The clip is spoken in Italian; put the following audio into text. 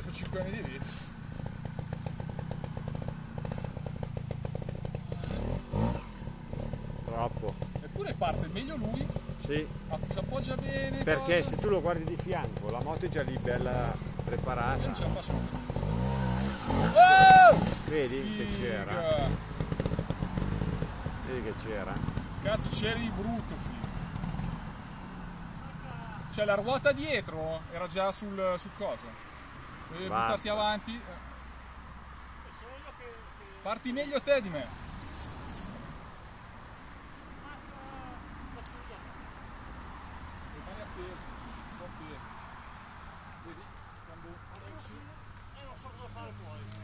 su 5 anni di vita. Troppo. Eppure parte meglio lui. Sì. Ma si appoggia bene. Perché cosa. se tu lo guardi di fianco, la moto è già lì bella eh, preparata. Io non ce la faccio. Oh! Vedi Figa. che c'era. Vedi che c'era. Cazzo c'eri brutto figlio. Cioè la ruota dietro era già sul, sul coso. Devi Basta. buttarti avanti. eh. Parti meglio te di me. Rimani appeso, un po' appeso. Vedi? Quando Eh non so cosa fare poi.